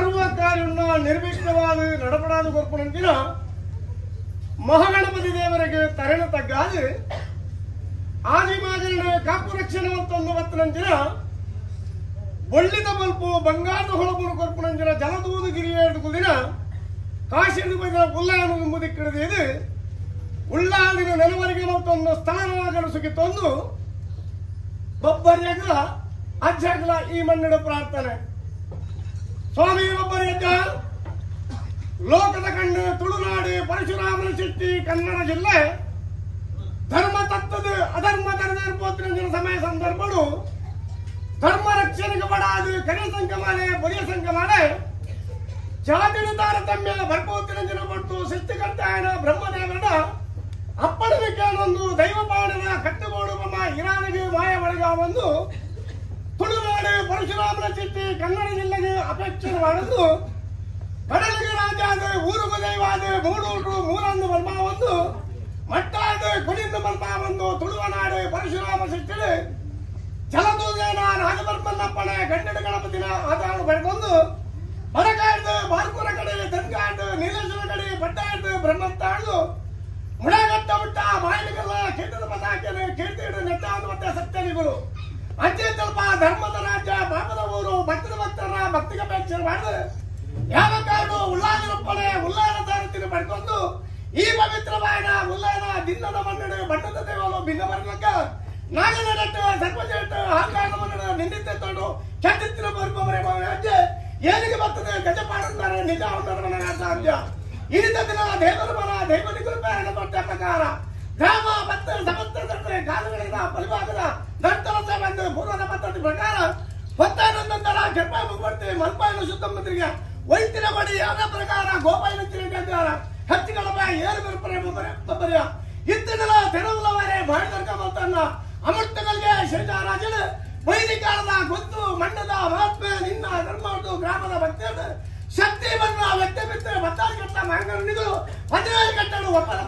ಸರ್ವ ಕಾರ್ಯವನ್ನು ನಡಪಡಾದು ಕೊರ್ಪಣಂತಿನ ಮಹಾಗಣಪತಿ ದೇವರಿಗೆ ತರಣ ತಗ್ಗಾದು ಆದಿಮಾಜನ ಕಾಪು ರಕ್ಷಣೆ ಅಂತಂದು ಒತ್ತನಂತಿನ ಒಳ್ಳಿದ ಬಲ್ಪು, ಬಂಗಾರದ ಹೊಳಪುನ ಕೊರ್ಪಣಂತಿನ ಜಲದೂದು ಗಿರಿಯೇಡು ದಿನ ಕಾಶಿದು ಬೈದ ಉಲ್ಲಾನು ಎಂಬುದಕ್ಕಿಡದು ಇದು ಉಳ್ಳಾಡಿನ ನೆಲವರಿಗೆ ಮತ್ತೊಂದು ಸ್ಥಾನವಾಗಲು ಸುಗಿತೊಂದು ಬೊಬ್ಬರಿಯಾಗಲ ಅಜ್ಜಗಳ ಈ ಮಣ್ಣಿಡ ಪ್ರಾರ್ಥನೆ. ಸ್ವಾಮಿ ಒಬ್ಬರಿದ್ದ ಲೋಕದ ಕಣ್ಣು ತುಳುನಾಡು ಪರಶುರಾಮನ ಶೆಟ್ಟಿ ಕನ್ನಡ ಜಿಲ್ಲೆ. ಧರ್ಮ ತತ್ವದ ಅಧರ್ಮ ಧರ್ಮ ಸಮಯ ಸಂದರ್ಭಗಳು. ಧರ್ಮ ರಕ್ಷಣೆಗೆ ಬಡಾದು ಕರೆ ಸಂಕಮಾಲೆ ಬರಿಯ ಸಂಕಮಾಲೆ ಜಾತಿನ ತಾರತಮ್ಯ ಭರ್ಪೋತ್ತಿನ ಜನ ಪಟ್ಟು ಸೃಷ್ಟಿಕರ್ತಾಯನ ಬ್ರಹ್ಮದೇವನ ಅಪ್ಪಣೆ ಒಂದು ದೈವ ಪಾಡನ ಕಟ್ಟುಗೋಡು ಇರಾನಿಗೆ ಮಾಯ ಒಳಗ ಒಂದು ಪರಶುರಾಮನ ಚಿಟ್ಟಿ ಕನ್ನಡ ಜಿಲ್ಲೆಗೆ ಅಪೇಕ್ಷೆ ಮಾಡುದು ಕಡಲಿಗೆ ಆದ್ರೆ ಊರು ದೈವ ಆದ್ರೆ ಮೂಡೂರು, ಮೂರನ್ನು ಬರ್ಮ ಒಂದು ಮಟ್ಟಾದ ಕುಡಿದು ಬರ್ಮ ಒಂದು ತುಳುವನಾಡು ಪರಶುರಾಮ ಸಿಟ್ಟಿಡು ಜಲದೂದೇನ ರಾಜಬರ್ಮನ್ನಪ್ಪಣೆ ಗಂಡನ ಗಣಪತಿನ ಆಧಾರ ಬೆಳ್ಕೊಂಡು ಬರಗಾಡ್ದು ಬಾರ್ಕೂರ ಕಡೆ ದನ್ಗಾಡ್ದು ನೀಲೇಶ್ವರ ಕಡೆ, ಪಟ್ಟಾಡ್ದು ಬ್ರಹ್ಮತ್ತಾಡ್ದು ಮುಳಗಟ್ಟ ಬಿಟ್ಟ ಬಾಯಿಗೆಲ್ಲ ಕೇಂದ್ರದ ಮತ ಹಾಕಿದ್ರೆ ಕೀರ್ತಿ ನೆಟ್ಟ ಮತ್ತೆ ಸತ್ಯನಿಗಳು. ಅಂಚೆ ಸ್ವಲ್ಪ ಧರ್ಮದ ರಾಜ ಭಾಗದ ಊರು ಭಕ್ತದ ಭಕ್ತರ, ಭಕ್ತಿಗೆ ಅಪೇಕ್ಷೆ ಮಾಡಿದ್ರೆ ಯಾವ ಕಾರಣ ಉಲ್ಲಾಸನಪ್ಪಣೆ ಉಲ್ಲಾಸ ತಾರತಿನ ಪಡ್ಕೊಂಡು ಈ ಪವಿತ್ರವಾದ ಉಲ್ಲಾಸ ದಿನ್ನದ ಮನ್ನಡೆ ಬಣ್ಣದ ದೇವಲು ಭಿನ್ನ ಬರ್ಲಕ್ಕ ನಾಳೆ ನಡೆಟ್ಟು ಸರ್ಪಂಚ ಹಾಂಗಾಡ ಮನ್ನಡ ನಿಂದಿತ್ತೆ ತೊಂಡು ಕೆಟ್ಟಿತ್ತಿನ ಬರುವವರೇ ರಾಜ್ಯ ಏನಿಗೆ ಬರ್ತದೆ? ಗಜಪಾಡಂತಾರೆ ನಿಜ ಹೊಂದರ ಸಾಧ್ಯ ಇಳಿದ ದಿನ ದೇವರ ಮನ, ದೇವನಿಗೂ ಪ್ರೇರಣ ಕೊಟ್ಟ ಪ್ರಕಾರ ಗ್ರಾಮ ಭಕ್ತರ ಸಮಸ್ತ ಕಾಲುಗಳಿಂದ ಬಲಿಭಾಗದ ನಂತರ ಬಂದು ಪೂರ್ವದ ಪದ್ಧತಿ ಪ್ರಕಾರ ಹೊತ್ತಾನಂತರ ಕೆಪ್ಪ ಮುಗ್ಬರ್ತಿ ಮಲ್ಪಾಯನ ಸುತ್ತಮುತ್ತಲಿಗೆ ವೈದ್ಯರ ಬಡಿ ಯಾವ್ದ ಪ್ರಕಾರ ಗೋಪಾಯನ ಏರು ಬಿರುಪರೆ ಬಬ್ಬರಿಯ. ಇತ್ತಿನಲ ತೆರವುಲವರೆ ಬಾಳಿದರ್ಕ ಮತ್ತನ್ನ ಅಮೃತಗಳಿಗೆ ಶೇಷರಾಜನ ವೈದಿಕಾರದ ಗೊತ್ತು ಮಂಡದ ಮಹಾತ್ಮೆ ನಿನ್ನ ಧರ್ಮದ್ದು ಗ್ರಾಮದ ಭಕ್ತಿಯನ್ನು ಶಕ್ತಿ ಬಂದ ವ್ಯಕ್ತಿ ಬಿತ್ತು ಬತ್ತಾರು ಕಟ್ಟ ಮಂಗನಿಗಳು ಹದಿನೇಳು ಕಟ್ಟಲು ಒಪ್ಪದ